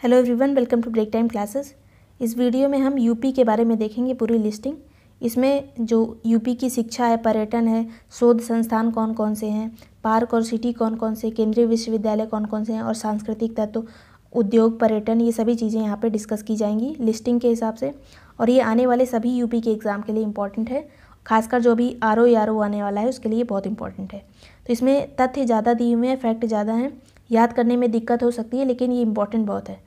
Hello everyone welcome to break time classes इस video में हम यूपी के बारे में देखेंगे पूरी लिस्टिंग इसमें जो यूपी की शिक्षा है, पर्यटन है, शोध संस्थान कौन कौन से हैं, पार्क और सिटी कौन कौन से, केंद्रीय विश्वविद्यालय कौन कौन से हैं और सांस्कृतिक तत्व, उद्योग, पर्यटन, ये सभी चीज़ें यहाँ पे डिस्कस की जाएँगी लिस्टिंग के हिसाब से। और ये आने वाले सभी यूपी के एग्ज़ाम के लिए इंपॉर्टेंट है। खासकर जो भी आर ओ आर ओ आने वाला है, उसके लिए बहुत इंपॉर्टेंट है। तो इसमें तथ्य ज़्यादा दिए हुए हैं फैक्ट ज़्यादा हैं। याद करने में दिक्कत हो सकती है, लेकिन ये इंपॉर्टेंट बहुत है।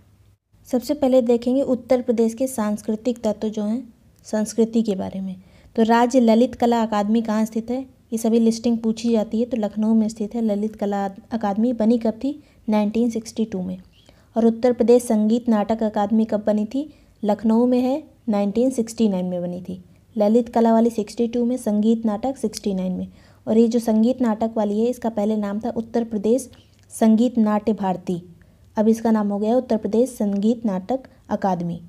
सबसे पहले देखेंगे उत्तर प्रदेश के सांस्कृतिक तत्व जो हैं, संस्कृति के बारे में। तो राज्य ललित कला अकादमी कहाँ स्थित है? ये सभी लिस्टिंग पूछी जाती है तो लखनऊ में स्थित है। ललित कला अकादमी बनी कब थी? 1962 में। और उत्तर प्रदेश संगीत नाटक अकादमी कब बनी थी? लखनऊ में है 1969 में बनी थी। ललित कला वाली 62 में, संगीत नाटक 69 में। और ये जो संगीत नाटक वाली है, इसका पहले नाम था उत्तर प्रदेश संगीत नाट्य भारती। अब इसका नाम हो गया उत्तर प्रदेश संगीत नाटक अकादमी।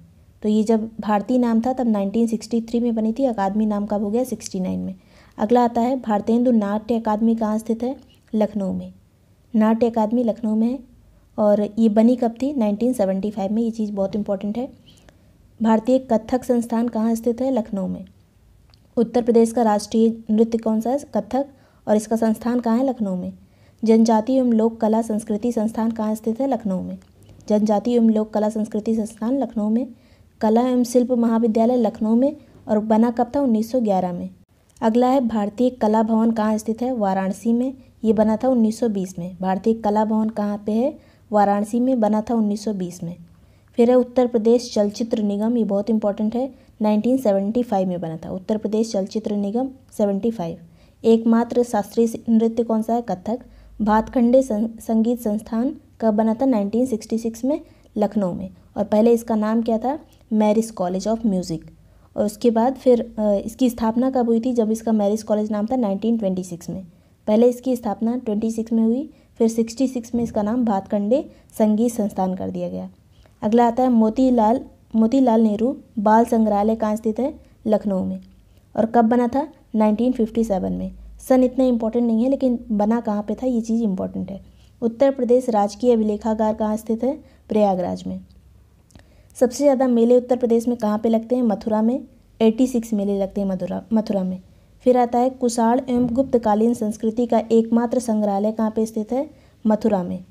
तो ये जब भारतीय नाम था, तब 1963 में बनी थी, अकादमी नाम कब हो गया 69 में। अगला आता है, भारतेंदु नाट्य अकादमी कहाँ स्थित है? लखनऊ में। नाट्य अकादमी लखनऊ में है। और ये बनी कब थी? 1975 में। ये चीज़ बहुत इंपॉर्टेंट है। भारतीय कथक संस्थान कहाँ स्थित है? लखनऊ में। उत्तर प्रदेश का राष्ट्रीय नृत्य कौन सा है? कथक। और इसका संस्थान कहाँ है? लखनऊ में। जनजाति एवं लोक कला संस्कृति संस्थान कहाँ स्थित है? लखनऊ में। जनजाति एवं लोक कला संस्कृति संस्थान लखनऊ में। कला एवं शिल्प महाविद्यालय लखनऊ में और बना कब था? 1911 में। अगला है, भारतीय कला भवन कहाँ स्थित है? वाराणसी में। ये बना था 1920 में। भारतीय कला भवन कहाँ पे है? वाराणसी में बना था 1920 में। फिर है, उत्तर प्रदेश चलचित्र निगम। ये बहुत इंपॉर्टेंट है। 1975 में बना था। उत्तर प्रदेश चलचित्र निगम 75 एकमात्र शास्त्रीय नृत्य कौन सा है? कथक। भातखंडे सं, संगीत संस्थान कब बना था 1966 में लखनऊ में। और पहले इसका नाम क्या था? Marris college of music. और उसके बाद फिर इसकी स्थापना कब हुई थी? जब इसका मैरिस कॉलेज नाम था 1926 में। पहले इसकी स्थापना 26 में हुई फिर 66 में इसका नाम भातखंडे संगीत संस्थान कर दिया गया। अगला आता है मोतीलाल मोतीलाल नेहरू बाल संग्रहालय कहाँ स्थित है? लखनऊ में। और कब बना था? 1957 में। सन इतना इम्पोर्टेंट नहीं है, लेकिन बना कहाँ पे था? ये चीज़ इम्पोर्टेंट है। उत्तर प्रदेश राजकीय अभिलेखागार कहाँ स्थित है? प्रयागराज में। सबसे ज़्यादा मेले उत्तर प्रदेश में कहाँ पे लगते हैं? मथुरा में। एटी सिक्स मेले लगते हैं मथुरा मथुरा में। फिर आता है कुषाण एवं गुप्तकालीन संस्कृति का एकमात्र संग्रहालय कहाँ पे स्थित है? मथुरा में।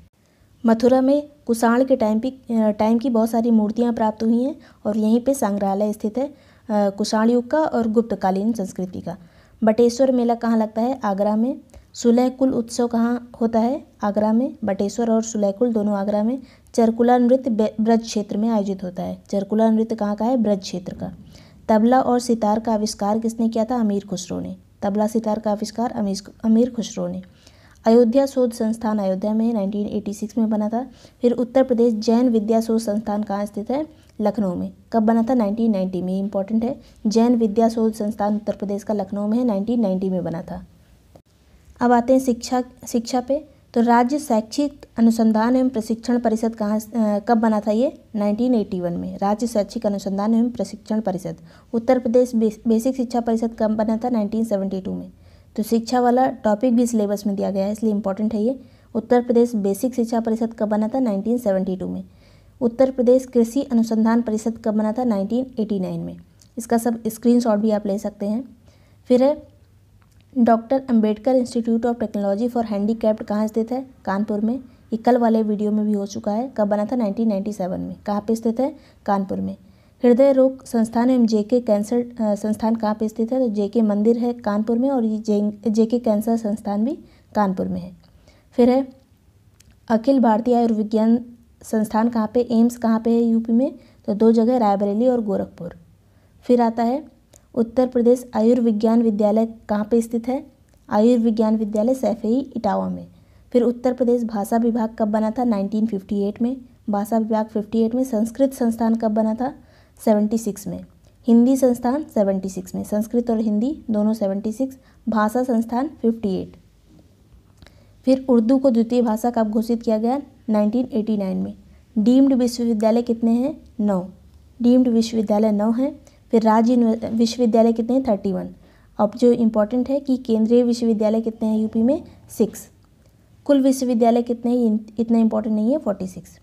मथुरा में कुषाण के टाइम की टाइम की बहुत सारी मूर्तियाँ प्राप्त हुई हैं और यहीं पे संग्रहालय स्थित है कुषाण युग का और गुप्तकालीन संस्कृति का। बटेश्वर मेला कहाँ लगता है? आगरा में। सुलह कुल उत्सव कहाँ होता है? आगरा में। बटेश्वर और सुलहकुल दोनों आगरा में चरकुला नृत्य ब्रज क्षेत्र में आयोजित होता है। चरकुला नृत्य कहाँ का है? ब्रज क्षेत्र का। तबला और सितार का आविष्कार किसने किया था? अमीर खुसरो ने। तबला, सितार का आविष्कार अमीर खुसरो ने। अयोध्या शोध संस्थान अयोध्या में 1986 में बना था। फिर उत्तर प्रदेश जैन विद्या शोध संस्थान कहाँ स्थित है? लखनऊ में। कब बना था? 1990 में। इंपॉर्टेंट है। जैन विद्या शोध संस्थान उत्तर प्रदेश का लखनऊ में है। 1990 में बना था। अब आते हैं शिक्षा शिक्षा पे। तो राज्य शैक्षिक अनुसंधान एवं प्रशिक्षण परिषद कहाँ कब बना था ये? 1981 में। राज्य शैक्षिक अनुसंधान एवं प्रशिक्षण परिषद। उत्तर प्रदेश बेसिक शिक्षा परिषद कब बना था? 1972 में। तो शिक्षा वाला टॉपिक भी सिलेबस में दिया गया है, इसलिए इंपॉर्टेंट है ये। उत्तर प्रदेश बेसिक शिक्षा परिषद कब बना था? 1972 में। उत्तर प्रदेश कृषि अनुसंधान परिषद कब बना था? 1989 में। इसका सब स्क्रीनशॉट भी आप ले सकते हैं। फिर है, doctor Ambedkar institute of technology for handicapped कहाँ स्थित है? कानपुर में। ये कल वाले वीडियो में भी हो चुका है। कब बना था? 1997 में। कहाँ पे स्थित है? कानपुर में। हृदय रोग संस्थान एवं जेके कैंसर संस्थान कहाँ पे स्थित है? तो जेके मंदिर है कानपुर में और ये जे जेके कैंसर संस्थान भी कानपुर में है। फिर है, अखिल भारतीय आयुर्विज्ञान संस्थान कहाँ पे, एम्स कहाँ पे है यूपी में तो दो जगह रायबरेली और गोरखपुर। फिर आता है, उत्तर प्रदेश आयुर्विज्ञान विद्यालय कहाँ पे स्थित है? आयुर्विज्ञान विद्यालय सैफई, इटावा में। फिर उत्तर प्रदेश भाषा विभाग कब बना था? 1958 में। भाषा विभाग 58 में, संस्कृत संस्थान कब बना था? 76 में। हिंदी संस्थान 76 में। संस्कृत और हिंदी दोनों 76 भाषा संस्थान 58 फिर उर्दू को द्वितीय भाषा कब घोषित किया गया? 1989 में। डीम्ड विश्वविद्यालय कितने हैं? नौ। डीम्ड विश्वविद्यालय नौ हैं, फिर राज्य विश्वविद्यालय कितने हैं? Thirty one. अब जो इम्पोर्टेंट है कि केंद्रीय विश्वविद्यालय कितने हैं यूपी में? सिक्स। कुल विश्वविद्यालय कितने हैं? इतना इम्पोर्टेंट नहीं है फोर्टी सिक्स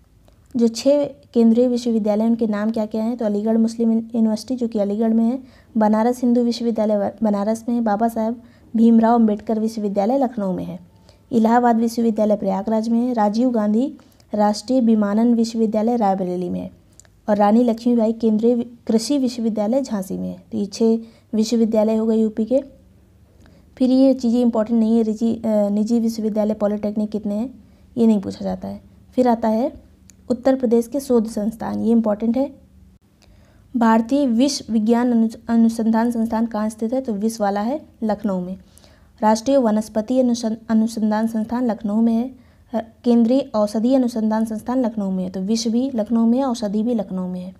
जो छः केंद्रीय विश्वविद्यालय उनके नाम क्या क्या हैं? तो अलीगढ़ मुस्लिम यूनिवर्सिटी, जो कि अलीगढ़ में है, बनारस हिंदू विश्वविद्यालय बनारस में है, बाबा साहेब भीमराव अंबेडकर विश्वविद्यालय लखनऊ में है। इलाहाबाद विश्वविद्यालय प्रयागराज में है। राजीव गांधी राष्ट्रीय विमानन विश्वविद्यालय रायबरेली में और रानी लक्ष्मीबाई केंद्रीय कृषि विश्वविद्यालय झांसी में है। तो ये छः विश्वविद्यालय हो गए यूपी के। फिर ये चीज़ें इंपॉर्टेंट नहीं है। निजी निजी विश्वविद्यालय पॉलिटेक्निक कितने हैं, ये नहीं पूछा जाता है। फिर आता है उत्तर प्रदेश के शोध संस्थान। ये इंपॉर्टेंट है। भारतीय विश्व विज्ञान अनुसंधान संस्थान कहाँ स्थित है? तो विश्व वाला है लखनऊ में। राष्ट्रीय वनस्पति अनुसंधान संस्थान लखनऊ में है। केंद्रीय औषधि अनुसंधान संस्थान लखनऊ में है तो विश्व भी लखनऊ में है, औषधि भी लखनऊ में है।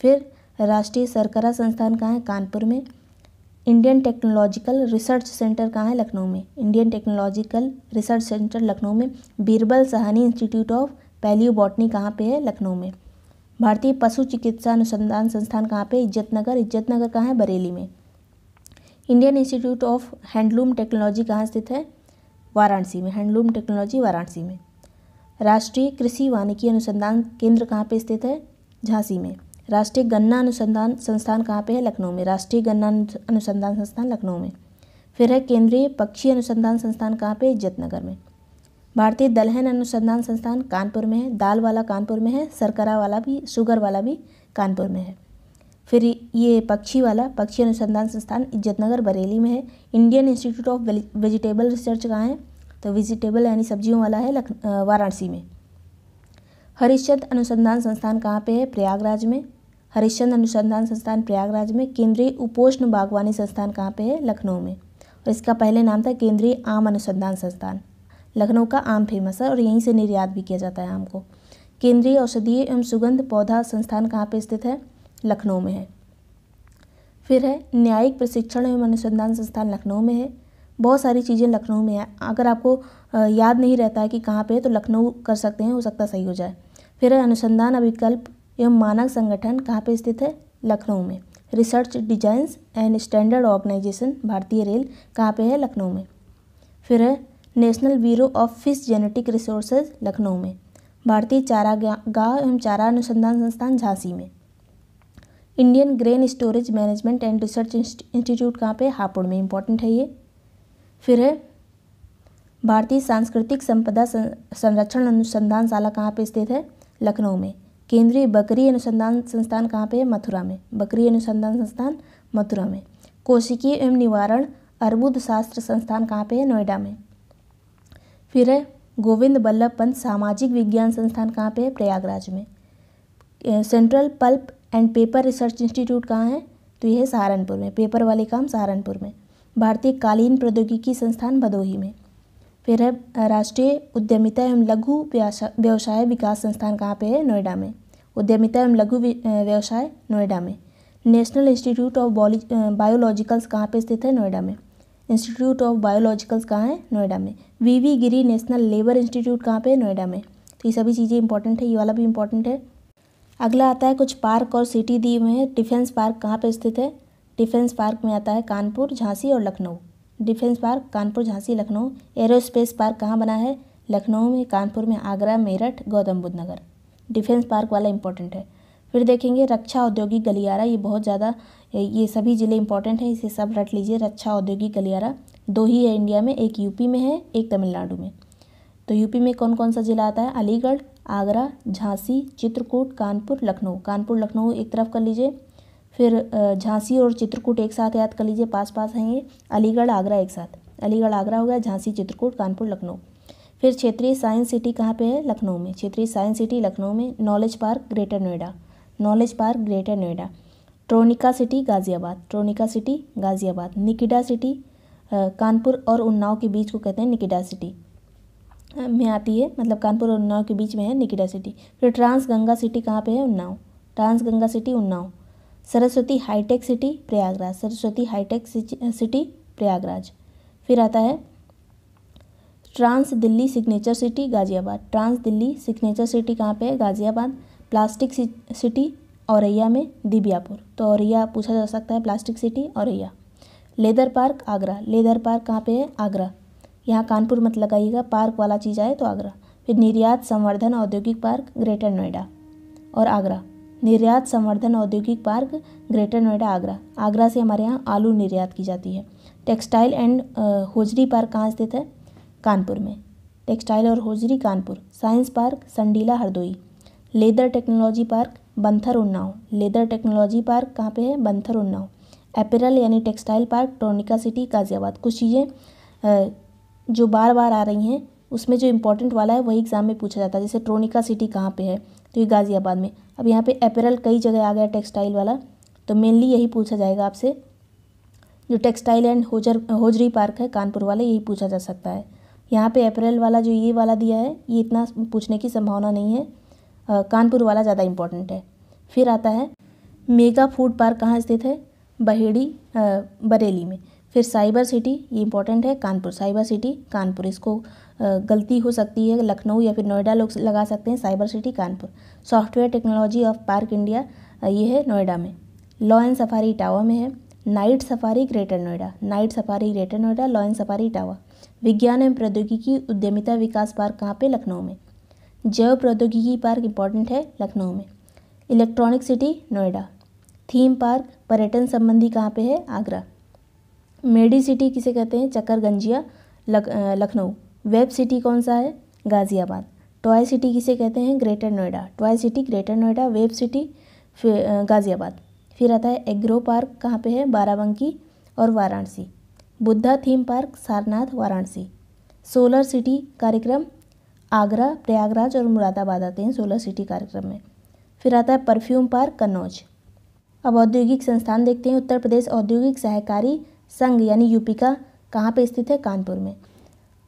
फिर राष्ट्रीय सरकरा संस्थान कहाँ है? कानपुर में। इंडियन टेक्नोलॉजिकल रिसर्च सेंटर कहाँ है? लखनऊ में। Indian technological research centre Lucknow में। Birbal Sahni institute of palaeobotany कहाँ पे है? लखनऊ में। भारतीय पशु चिकित्सा अनुसंधान संस्थान कहाँ पे इज्जतनगर। इज्जतनगर कहाँ है? बरेली में। Indian institute of handloom technology कहाँ स्थित है? वाराणसी में। हैंडलूम टेक्नोलॉजी वाराणसी में। राष्ट्रीय कृषि वानिकी अनुसंधान केंद्र कहाँ पे स्थित है? झांसी में। राष्ट्रीय गन्ना अनुसंधान संस्थान कहाँ पे है? लखनऊ में। राष्ट्रीय गन्ना अनुसंधान संस्थान लखनऊ में। फिर है केंद्रीय पक्षी अनुसंधान संस्थान कहाँ पे? इज्जतनगर में। भारतीय दलहन अनुसंधान संस्थान कानपुर में है। दाल वाला कानपुर में है। सरकरा वाला भी शुगर वाला भी कानपुर में है। फिर ये पक्षी वाला, पक्षी अनुसंधान संस्थान इज्जतनगर बरेली में है। Indian institute of vegetable research कहाँ है? तो वेजिटेबल यानी सब्जियों वाला है लख वाराणसी में। हरिश्चंद अनुसंधान संस्थान कहाँ पे है? प्रयागराज में। हरिश्चंद अनुसंधान संस्थान प्रयागराज में। केंद्रीय उपोष्ण बागवानी संस्थान कहाँ पे है? लखनऊ में। और इसका पहले नाम था केंद्रीय आम अनुसंधान संस्थान। लखनऊ का आम फ़ेमस है और यहीं से निर्यात भी किया जाता है आम को। केंद्रीय औषधीय एवं सुगंध पौधा संस्थान कहाँ पे स्थित है? लखनऊ में है। फिर है, न्यायिक प्रशिक्षण एवं अनुसंधान संस्थान लखनऊ में है। बहुत सारी चीज़ें लखनऊ में है। अगर आपको याद नहीं रहता है कि कहाँ पे है तो लखनऊ कर सकते हैं, हो सकता सही हो जाए। फिर है, अनुसंधान अभिकल्प एवं मानक संगठन कहाँ पे स्थित है? लखनऊ में। Research designs and standard organisation भारतीय रेल कहाँ पे है? लखनऊ में। फिर है, national bureau of fish genetic resources Lucknow में। भारतीय चारा गाह एवं चारा अनुसंधान संस्थान झांसी में। Indian grain storage management and research institute कहाँ पे? हापुड़ में इंपॉर्टेंट है ये। फिर है, भारतीय सांस्कृतिक संपदा संरक्षण अनुसंधान शाला कहाँ पे स्थित है? लखनऊ में। केंद्रीय बकरी अनुसंधान संस्थान कहाँ पे है? मथुरा में। बकरी अनुसंधान संस्थान मथुरा में। कोशिकीय एवं निवारण अर्बुद शास्त्र संस्थान कहाँ पे है? नोएडा में। फिर है, गोविंद बल्लभ पंत सामाजिक विज्ञान संस्थान कहाँ पे है? प्रयागराज में। Central pulp and paper research institute कहाँ है? तो यह है सहारनपुर में। पेपर वाले काम सहारनपुर में। भारतीय कालीन प्रौद्योगिकी संस्थान भदोही में। फिर है राष्ट्रीय उद्यमिता एवं लघु व्यवसाय विकास संस्थान कहाँ पे है? नोएडा में। उद्यमिता एवं लघु व्यवसाय नोएडा में। नेशनल इंस्टीट्यूट ऑफ़ बायोलॉजिकल्स कहाँ पे स्थित है? नोएडा में। इंस्टीट्यूट ऑफ़ बायोलॉजिकल्स कहाँ है? नोएडा में। V V Giri national labour institute कहाँ पे? है नोएडा में। तो ये सभी चीज़ें इंपॉर्टेंट है। ये वाला भी इंपॉर्टेंट है। अगला आता है कुछ पार्क और सिटी दिए हुए हैं। डिफेंस पार्क कहाँ पर स्थित है? डिफेंस पार्क में आता है कानपुर, झांसी और Lucknow. Defence park, Kanpur, Jhansi, Lucknow. Aerospace park कहाँ बना है? लखनऊ में, कानपुर में, आगरा, मेरठ गौतम बुद्ध नगर डिफेंस पार्क वाला इंपॉर्टेंट है। फिर देखेंगे रक्षा औद्योगिक गलियारा। ये बहुत ज़्यादा, ये सभी ज़िले इंपॉर्टेंट हैं। इसे सब रट लीजिए। रक्षा औद्योगिक गलियारा। दो ही है इंडिया में, एक यूपी में है, एक तमिलनाडु में। तो यूपी में कौन कौन सा ज़िला आता है? अलीगढ़ आगरा, झांसी, चित्रकूट, कानपुर, लखनऊ। कानपुर, लखनऊ एक तरफ़ कर लीजिए, फिर झांसी और चित्रकूट एक साथ याद कर लीजिए पास पास हैं ये। अलीगढ़, आगरा एक साथ। अलीगढ़, आगरा हो गया, झांसी, चित्रकूट, कानपुर, लखनऊ। फिर क्षेत्रीय साइंस सिटी कहाँ पे है? लखनऊ में। क्षेत्रीय साइंस सिटी लखनऊ में। Knowledge park, greater Noida. Knowledge park, greater Noida. Tronica city, Ghaziabad. Tronica city, Ghaziabad. निकिडा city Kanpur और उन्नाव के बीच को कहते हैं निकिडा सिटी। में आती है मतलब कानपुर और उन्नाव के बीच में है निकिडा सिटी। फिर ट्रांस गंगा सिटी कहाँ पे है? Unnao. Trans Ganga city, Unnao. Saraswati hitech city, Prayagraj. Saraswati hitech city, Prayagraj. फिर आता है trans Delhi signature city, Ghaziabad. Trans Delhi signature city कहाँ पे है? गाज़ियाबाद। प्लास्टिक सिटी, औरैया में, दिबियापुर। तो औरैया पूछा जा सकता है plastic city, Auraiya. Leather park, Agra. Leather park कहाँ पे है? आगरा। यहाँ कानपुर मत लगाइएगा, पार्क वाला चीज़ आए तो आगरा। फिर निर्यात संवर्धन औद्योगिक पार्क, ग्रेटर नोएडा और आगरा। निर्यात संवर्धन औद्योगिक पार्क, ग्रेटर नोएडा, आगरा। आगरा से हमारे यहाँ आलू निर्यात की जाती है। टेक्सटाइल एंड होजरी पार्क कहाँ स्थित है? कानपुर में। टेक्सटाइल और hosiery Kanpur. Science park, Sandila Hardoi. Leather technology park, Banthar Unnao. Leather technology park कहाँ पे है? बंथर उन्नाव। एपरल यानी textile park Tronica city, Ghaziabad. कुछ चीज़ें जो बार बार आ रही हैं उसमें जो इम्पोर्टेंट वाला है वही एग्ज़ाम में पूछा जाता है जैसे ट्रोनिका सिटी कहाँ पे है तो ये गाज़ियाबाद में। अब यहाँ पे एपरल कई जगह आ गया टेक्सटाइल वाला तो मेनली यही पूछा जाएगा आपसे। जो textile and hosier hosiery park है कानपुर वाला यही पूछा जा सकता है। यहाँ पे अप्रैल वाला जो ये वाला दिया है ये इतना पूछने की संभावना नहीं है। आ, कानपुर वाला ज़्यादा इम्पोर्टेंट है। फिर आता है मेगा फ़ूड पार्क कहाँ स्थित है? बहेड़ी बरेली में। फिर साइबर सिटी, ये इंपॉर्टेंट है, कानपुर साइबर सिटी, कानपुर इसको गलती हो सकती है, लखनऊ या फिर नोएडा लोग लगा सकते हैं, cyber city, Kanpur. Software technology of park India ये है नोएडा में। लॉ एंड सफारी इटावा में है। Night safari Greater Noida. Night safari Greater Noida, law and safari Etawah विज्ञान एवं प्रौद्योगिकी उद्यमिता विकास पार्क कहाँ पे? लखनऊ में। जैव प्रौद्योगिकी पार्क इंपॉर्टेंट है लखनऊ में। Electronic city, Noida. Theme park, पर्यटन संबंधी कहाँ पे है? आगरा। मेडी सिटी किसे कहते हैं? चक्करगंजिया लख लखनऊ। वेब सिटी कौन सा है? गाज़ियाबाद। टॉय सिटी किसे कहते हैं? Greater Noida. Toy city, Greater Noida, web city Ghaziabad. फिर आता है एग्रो पार्क कहाँ पे है? बाराबंकी और Varanasi. Buddha theme park, Sarnath, Varanasi. Solar city कार्यक्रम, आगरा, प्रयागराज और मुरादाबाद आते हैं सोलर सिटी कार्यक्रम में। फिर आता है परफ्यूम पार्क, कन्नौज। अब औद्योगिक संस्थान देखते हैं। उत्तर प्रदेश औद्योगिक सहकारी संघ यानी यूपी का कहाँ पे स्थित है? कानपुर में।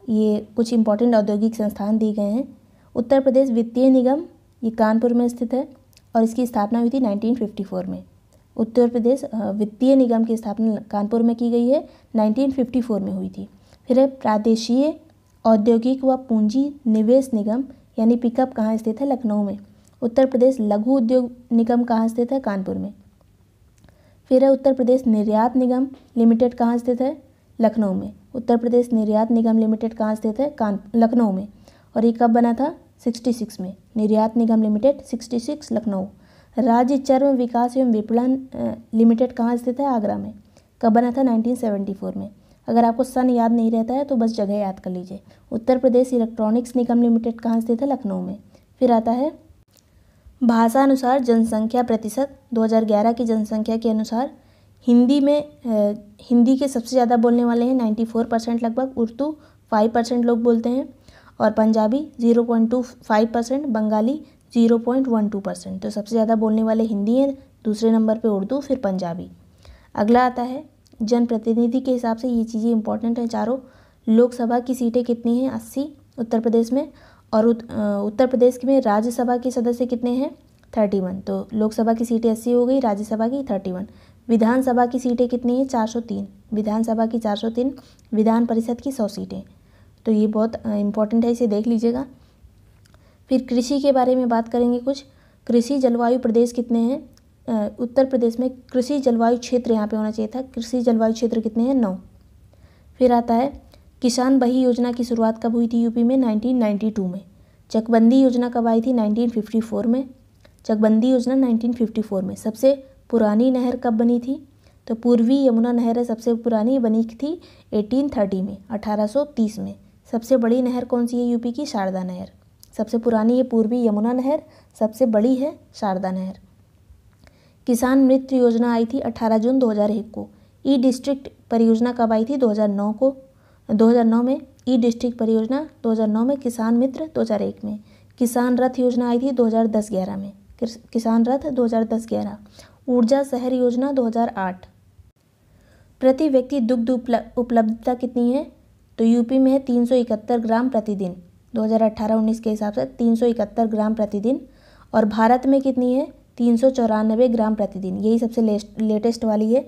ये कुछ इंपॉर्टेंट औद्योगिक संस्थान दिए गए हैं। उत्तर प्रदेश वित्तीय निगम ये कानपुर में स्थित है और इसकी स्थापना हुई थी 1954 में। उत्तर प्रदेश वित्तीय निगम की स्थापना कानपुर में की गई है 1954 में हुई थी। फिर है प्रादेशीय औद्योगिक व पूंजी निवेश निगम यानी पिकअप कहाँ स्थित है? लखनऊ में। उत्तर प्रदेश लघु उद्योग निगम कहाँ स्थित है? कानपुर में। फिर है उत्तर प्रदेश निर्यात निगम लिमिटेड कहाँ स्थित है? लखनऊ में। उत्तर प्रदेश निर्यात निगम लिमिटेड कहाँ स्थित है? कान, लखनऊ में। और ये कब बना था? 66 में। निर्यात निगम लिमिटेड 66 लखनऊ। राज्य चर्म विकास एवं विपणन लिमिटेड कहाँ स्थित है? आगरा में। कब बना था? 1974 में। अगर आपको सन याद नहीं रहता है तो बस जगह याद कर लीजिए। उत्तर प्रदेश इलेक्ट्रॉनिक्स निगम लिमिटेड कहाँ स्थित है? लखनऊ में। फिर आता है भाषा अनुसार जनसंख्या प्रतिशत 2011 की जनसंख्या के अनुसार हिंदी में हिंदी के सबसे ज़्यादा बोलने वाले हैं 94 परसेंट लगभग, उर्दू फाइव परसेंट लोग बोलते हैं और Punjabi zero point two five percent Bengali zero point one two percent तो सबसे ज़्यादा बोलने वाले हिंदी हैं, दूसरे नंबर पे उर्दू, फिर पंजाबी। अगला आता है, जनप्रतिनिधि के हिसाब से ये चीज़ें इंपॉर्टेंट हैं चारों। लोकसभा की सीटें कितनी हैं? अस्सी। उत्तर प्रदेश में और उत्तर प्रदेश में राज्यसभा के सदस्य कितने हैं? Thirty one. तो लोकसभा की सीटें अस्सी हो गई, राज्यसभा की थर्टी वन। विधानसभा की सीटें कितनी हैं? चार सौ तीन। विधानसभा की चार सौ तीन, विधान परिषद की सौ सीटें। तो ये बहुत इंपॉर्टेंट है, इसे देख लीजिएगा। फिर कृषि के बारे में बात करेंगे कुछ। कृषि जलवायु प्रदेश कितने हैं? उत्तर प्रदेश में कृषि जलवायु क्षेत्र यहाँ पे होना चाहिए था। कृषि जलवायु क्षेत्र कितने हैं? नौ। फिर आता है किसान बही योजना की शुरुआत कब हुई थी यूपी में? 1992 में। चकबंदी योजना कब आई थी? 1954 में। चकबंदी योजना 1954 में। सबसे पुरानी नहर कब बनी थी? तो पूर्वी यमुना नहर है, सबसे पुरानी बनी थी 1830 में 1830 में। सबसे बड़ी नहर कौन सी है यूपी की? शारदा नहर। सबसे पुरानी है पूर्वी यमुना नहर, सबसे बड़ी है शारदा नहर। किसान मृत्यु योजना आई थी 18 जून 2001 को। ई डिस्ट्रिक्ट परियोजना कब आई थी? 2009 को। 2009 में ई डिस्ट्रिक्ट परियोजना 2009 में किसान मित्र 2001 में किसान रथ योजना आई थी 2010-11 में। किसान रथ 2010-11 ऊर्जा शहर योजना 2008 प्रति व्यक्ति दुग्ध उपलब्धता कितनी है? तो यूपी में है तीन सौ इकहत्तर ग्राम प्रतिदिन। 2018-19 के हिसाब से तीन सौ इकहत्तर ग्राम प्रतिदिन। और भारत में कितनी है? तीन सौ चौरानबे ग्राम प्रतिदिन। यही सबसे लेटेस्ट वाली है।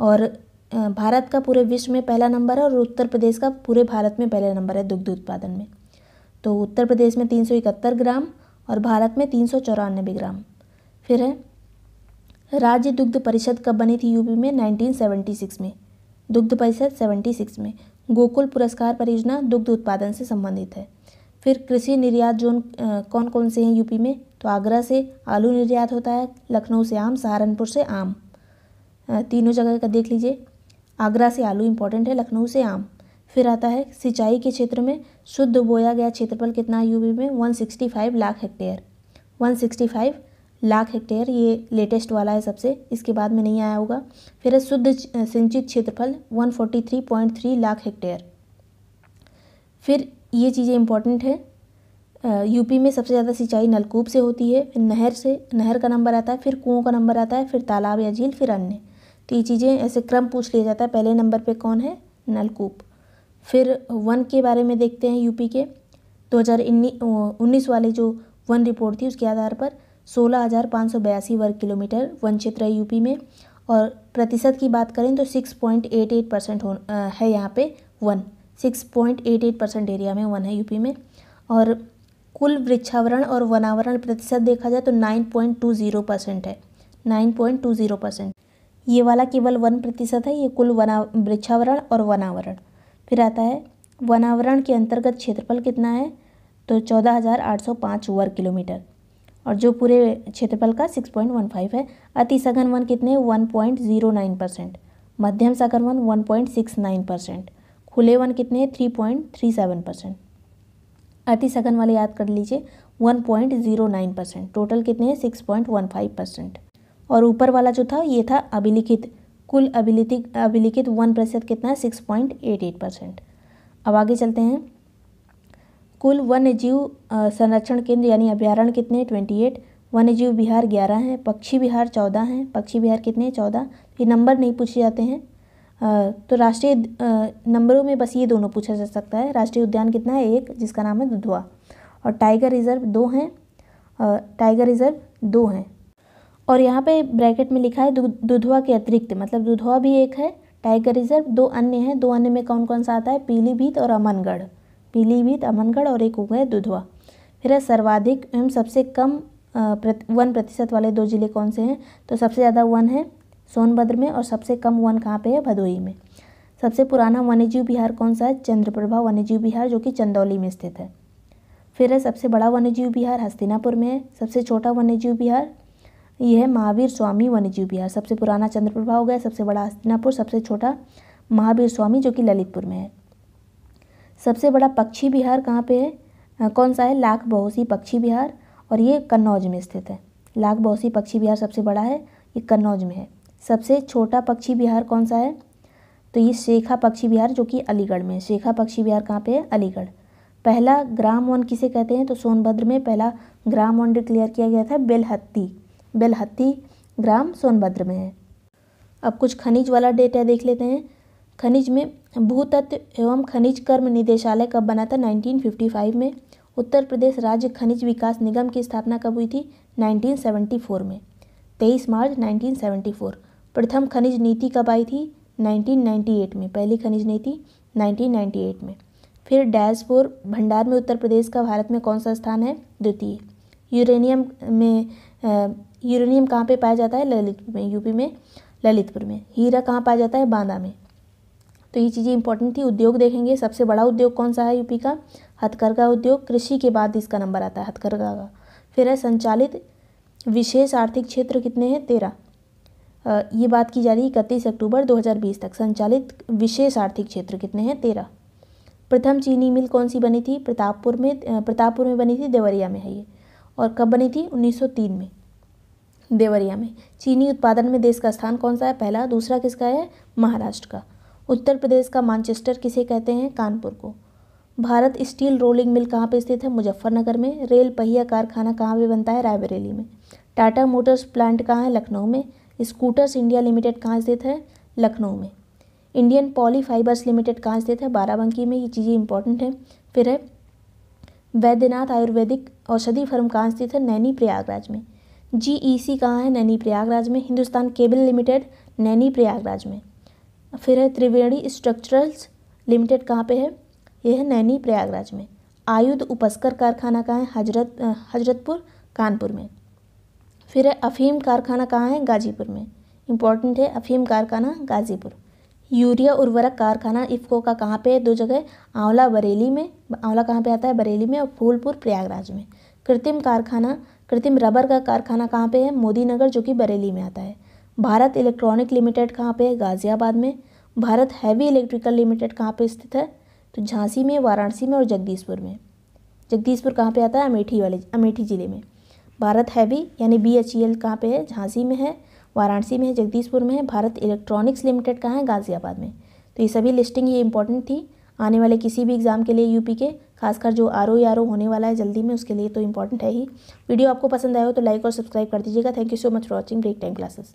और भारत का पूरे विश्व में पहला नंबर है और उत्तर प्रदेश का पूरे भारत में पहला नंबर है दुग्ध उत्पादन में। तो उत्तर प्रदेश में तीन सौ इकहत्तर ग्राम और भारत में तीन सौ चौरानबे ग्राम। फिर है, राज्य दुग्ध परिषद कब बनी थी यूपी में? 1976 में। दुग्ध परिषद 76 में। गोकुल पुरस्कार परियोजना दुग्ध उत्पादन से संबंधित है। फिर कृषि निर्यात जोन कौन कौन से हैं यूपी में? तो आगरा से आलू निर्यात होता है, लखनऊ से आम, सहारनपुर से आम। तीनों जगह का देख लीजिए। आगरा से आलू इंपॉर्टेंट है, लखनऊ से आम। फिर आता है, सिंचाई के क्षेत्र में शुद्ध बोया गया क्षेत्रफल कितना है यूपी में? 165 लाख हेक्टेयर 165 लाख हेक्टेयर ये लेटेस्ट वाला है सबसे। इसके बाद में नहीं आया होगा। फिर है शुद्ध सिंचित क्षेत्रफल 143.3 लाख हेक्टेयर फिर ये चीज़ें इंपॉर्टेंट है। यूपी में सबसे ज़्यादा सिंचाई नलकूप से होती है, फिर नहर से, नहर का नंबर आता है, फिर कुओं का नंबर आता है, फिर तालाब या झील, फिर अन्य। ये चीज़ें ऐसे क्रम पूछ लिया जाता है। पहले नंबर पे कौन है? नलकूप। फिर वन के बारे में देखते हैं यूपी के। दो हज़ार उन्नीस वाले जो वन रिपोर्ट थी, उसके आधार पर सोलह हज़ार पाँच सौ बयासी वर्ग किलोमीटर वन क्षेत्र है यूपी में। और प्रतिशत की बात करें तो six point eight eight percent हो है यहाँ पे one. Six point eight eight percent area में वन है यूपी में। और कुल वृक्षावरण और वनावरण प्रतिशत देखा जाए तो nine point two zero percent है। Nine point two zero percent. ये वाला केवल वन प्रतिशत है, ये कुल वना, वृक्षावरण और वनावरण। फिर आता है, वनावरण के अंतर्गत क्षेत्रफल कितना है? तो चौदह हज़ार आठ सौ पाँच वर्ग किलोमीटर। और जो पूरे क्षेत्रफल का सिक्स पॉइंट वन फाइव है, अति सघन वन कितने? One point zero nine percent. मध्यम सघन one one point six nine percent. खुले वन कितने? Three point three seven percent. अति सघन वाले याद कर लीजिए, one point zero nine percent. Total कितने? हैं six point one five percent. और ऊपर वाला जो था, ये था अभिलिखित। कुल अभिलिखित अभिलिखित वन प्रतिशत कितना है? Six point eight eight percent. अब आगे चलते हैं। कुल वन्य जीव संरक्षण केंद्र यानी अभ्यारण्य कितने ट्वेंटी एट। वन्य जीव बिहार ग्यारह हैं। पक्षी बिहार चौदह हैं। पक्षी बिहार कितने चौदह। ये नंबर नहीं पूछे जाते हैं। तो राष्ट्रीय नंबरों में बस ये दोनों पूछा जा सकता है। राष्ट्रीय उद्यान कितना है? एक, जिसका नाम है दुधवा। और टाइगर रिज़र्व दो हैं। टाइगर रिज़र्व दो हैं। और यहाँ पे ब्रैकेट में लिखा है दुधवा के अतिरिक्त मतलब दुधवा भी एक है टाइगर रिज़र्व दो अन्य हैं, दो अन्य में कौन कौन सा आता है? पीलीभीत और अमनगढ़। पीलीभीत, अमनगढ़ और एक हो गए दुधवा। फिर है सर्वाधिक, एवं सबसे कम वन प्रतिशत वाले दो ज़िले कौन से हैं? तो सबसे ज़्यादा वन है सोनभद्र में और सबसे कम वन कहाँ पे है? भदोही में। सबसे पुराना वन्यजीव विहार कौन सा है? चंद्रप्रभा वन्यजीव विहार, जो कि चंदौली में स्थित है। फिर है सबसे बड़ा वन्यजीव विहार हस्तिनापुर में है। सबसे छोटा वन्यजीव विहार ये है महावीर स्वामी वन्यजीव विहार सबसे पुराना चंद्रप्रभा हो गया, सबसे बड़ा हस्तिनापुर, सबसे छोटा महावीर स्वामी जो कि ललितपुर में है। सबसे बड़ा पक्षी विहार कहाँ पे है? कौन सा है? लाख बहुसी पक्षी विहार और ये कन्नौज में स्थित है। लाख बहुसी पक्षी विहार सबसे बड़ा है, ये कन्नौज में है। सबसे छोटा पक्षी विहार कौन सा है? तो ये शेखा पक्षी विहार जो कि अलीगढ़ में है। शेखा पक्षी विहार कहाँ पे है? अलीगढ़। पहला ग्राम वन किसे कहते हैं? तो सोनभद्र में पहला ग्राम वन डिक्लेयर किया गया था बेलहत्ती। बेलहत्ती ग्राम सोनभद्र में है। अब कुछ खनिज वाला डेटा देख लेते हैं। खनिज में भूतत्व एवं खनिज कर्म निदेशालय कब बना था? 1955 में। उत्तर प्रदेश राज्य खनिज विकास निगम की स्थापना कब हुई थी? 1974 में। 23 मार्च 1974 प्रथम खनिज नीति कब आई थी? 1998 में। पहली खनिज नीति 1998 में। फिर डैशपोर भंडार में उत्तर प्रदेश का भारत में कौन सा स्थान है? द्वितीय। यूरेनियम में यूरेनियम कहाँ पे पाया जाता है? ललितपुर में, यूपी में, ललितपुर में। हीरा कहाँ पाया जाता है? बांदा में। तो ये चीज़ें इंपॉर्टेंट थी। उद्योग देखेंगे। सबसे बड़ा उद्योग कौन सा है यूपी का? हथकरघा उद्योग। कृषि के बाद इसका नंबर आता है, हथकरघा का। फिर है संचालित विशेष आर्थिक क्षेत्र कितने हैं? तेरह। ये बात की जा रही है इकतीस अक्टूबर 2020 तक। संचालित विशेष आर्थिक क्षेत्र कितने हैं? तेरह। प्रथम चीनी मिल कौन सी बनी थी? प्रतापपुर में प्रतापपुर में बनी थी। देवरिया में है ये। और कब बनी थी? 1903 में। देवरिया में। चीनी उत्पादन में देश का स्थान कौन सा है? पहला, दूसरा किसका है? महाराष्ट्र का। उत्तर प्रदेश का मानचेस्टर किसे कहते हैं? कानपुर को। भारत स्टील रोलिंग मिल कहाँ पे स्थित है? मुजफ्फरनगर में। रेल, पहिया, कारखाना कहाँ पे बनता है? रायबरेली में। टाटा मोटर्स प्लांट कहाँ है? लखनऊ में। स्कूटर्स इंडिया लिमिटेड कहाँ स्थित है? लखनऊ में। इंडियन पॉली फाइबर्स लिमिटेड कहाँ स्थित है? बाराबंकी में। ये चीज़ें इंपॉर्टेंट हैं। फिर है, वैद्यनाथ आयुर्वेदिक औषधि फर्म कहाँ स्थित है? नैनी प्रयागराज में। जी ई सी कहाँ है? नैनी प्रयागराज में। हिंदुस्तान केबल लिमिटेड, नैनी प्रयागराज में। फिर है त्रिवेणी स्ट्रक्चरल्स लिमिटेड कहाँ पे है? यह है नैनी प्रयागराज में। आयुध उपस्कर कारखाना कहाँ है? हज़रत हजरतपुर, कानपुर में। फिर है अफीम कारखाना कहाँ है? गाजीपुर में। इंपॉर्टेंट है अफीम कारखाना, गाजीपुर। यूरिया उर्वरक कारखाना इफ्को का कहाँ पे है? दो जगह आंवला बरेली में। आंवला कहाँ पे आता है? बरेली में और फूलपुर प्रयागराज में। कृत्रिम कारखाना कृत्रिम रबर का कारखाना कहाँ पे है? मोदी नगर जो कि बरेली में आता है। भारत इलेक्ट्रॉनिक लिमिटेड कहाँ पे है? गाज़ियाबाद में। भारत हैवी इलेक्ट्रिकल लिमिटेड कहाँ पे स्थित है? तो झांसी में, वाराणसी में और जगदीशपुर में। जगदीशपुर कहाँ पे आता है? अमेठी वाले, अमेठी ज़िले में। भारत हैवी, यानी बी एच ई एल कहाँ पे है? झांसी में है, वाराणसी में है, जगदीशपुर में है। भारत इलेक्ट्रॉनिक्स लिमिटेड कहाँ है? गाज़ियाबाद में। तो ये सभी लिस्टिंग ये इंपॉर्टेंट थी। आने वाले किसी भी एग्ज़ाम के लिए यूपी के, खासकर जो आर ओ आर ओ होने वाला है जल्दी में, उसके लिए तो इंपॉर्टेंट है ही। वीडियो आपको पसंद आया हो तो लाइक और सब्सक्राइब कर दीजिएगा। Thank you so much for watching break time classes